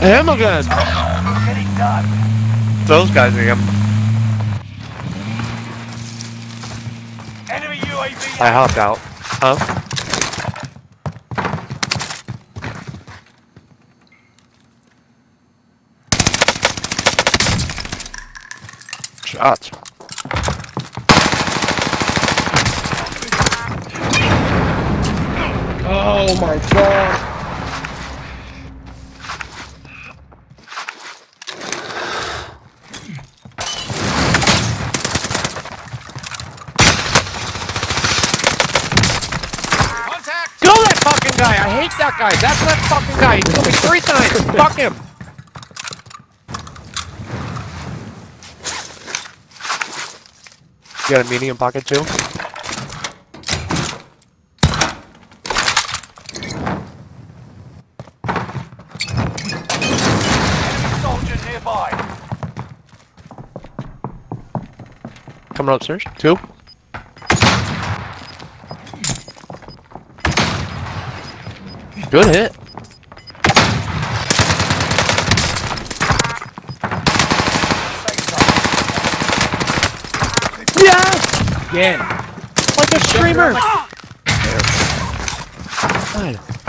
Him again. Getting done. Those guys again. Enemy UAV. I hopped out. Huh? Shots. Oh my god. Contact. Kill that fucking guy! I hate that guy! That's that fucking guy! He killed me three times! Fuck him! You got a medium pocket too? Soldier nearby. Coming upstairs? Two? Good hit. Yeah! Again. Like a streamer! God.